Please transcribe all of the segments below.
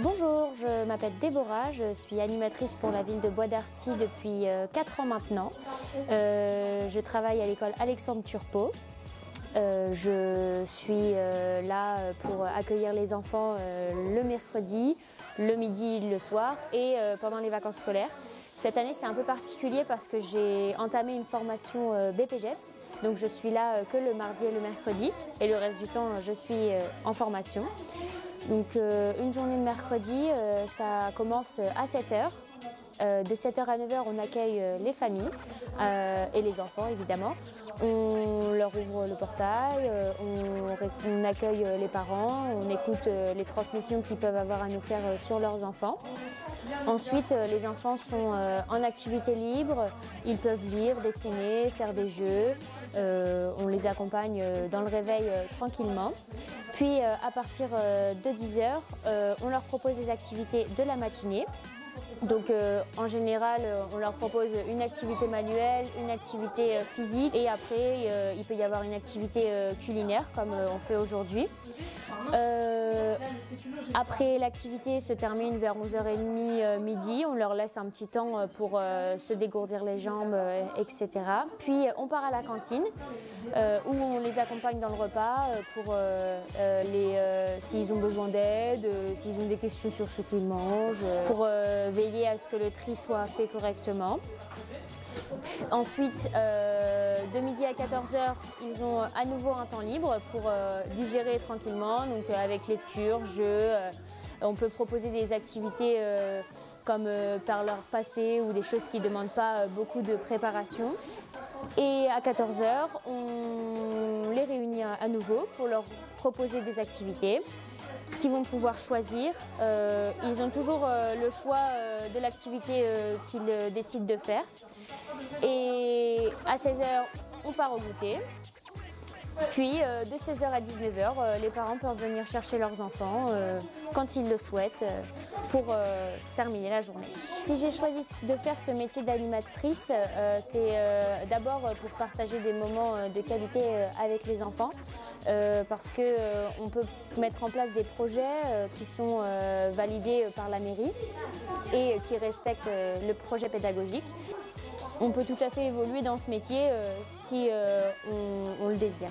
Bonjour, je m'appelle Déborah, je suis animatrice pour la ville de Bois d'Arcy depuis 4 ans maintenant. je travaille à l'école Alexandre Turpot. je suis là pour accueillir les enfants le mercredi, le midi, le soir et pendant les vacances scolaires. Cette année, c'est un peu particulier parce que j'ai entamé une formation euh, BPGEPS. Donc, je suis là euh, que le mardi et le mercredi. Et le reste du temps, je suis euh, en formation. Donc, une journée de mercredi, ça commence à 7h. De 7h à 9h, on accueille les familles et les enfants, évidemment. On leur ouvre le portail, on, accueille les parents, on écoute les transmissions qu'ils peuvent avoir à nous faire sur leurs enfants. Ensuite, euh, les enfants sont euh, en activité libre, ils peuvent lire, dessiner, faire des jeux. Euh, on les accompagne dans le réveil tranquillement. Puis à partir de 10h, on leur propose des activités de la matinée. Donc en général, on leur propose une activité manuelle, une activité physique et après, il peut y avoir une activité culinaire comme on fait aujourd'hui. Après, l'activité se termine vers 11h30 euh, midi. On leur laisse un petit temps euh, pour euh, se dégourdir les jambes, etc. Puis, on part à la cantine où on les accompagne dans le repas pour s'ils ont besoin d'aide, s'ils ont des questions sur ce qu'ils mangent, pour veiller à ce que le tri soit fait correctement. Ensuite, de midi à 14h, ils ont à nouveau un temps libre pour euh, digérer tranquillement, donc euh, avec lecture, jeux. Euh, on peut proposer des activités comme par leur passé ou des choses qui ne demandent pas beaucoup de préparation. Et à 14h, on les réunit à nouveau pour leur proposer des activités qu'ils vont pouvoir choisir. ils ont toujours le choix de l'activité qu'ils décident de faire. Et à 16h, on part au goûter. Puis euh, de 16h à 19h, euh, les parents peuvent venir chercher leurs enfants euh, quand ils le souhaitent pour terminer la journée. Si j'ai choisi de faire ce métier d'animatrice, c'est d'abord pour partager des moments de qualité avec les enfants. parce qu'on peut mettre en place des projets qui sont validés par la mairie et qui respectent le projet pédagogique on peut tout à fait évoluer dans ce métier si euh, le désire.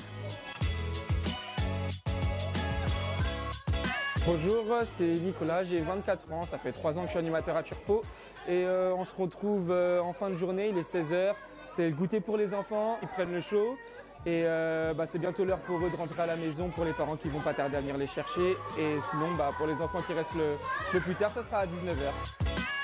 Bonjour, c'est Nicolas, j'ai 24 ans, ça fait 3 ans que je suis animateur à Turpo et euh, on se retrouve en fin de journée, il est 16h, c'est le goûter pour les enfants, ils prennent le chaud et bah, c'est bientôt l'heure pour eux de rentrer à la maison pour les parents qui vont pas tarder à venir les chercher et sinon bah, pour les enfants qui restent le, le plus tard ça sera à 19h.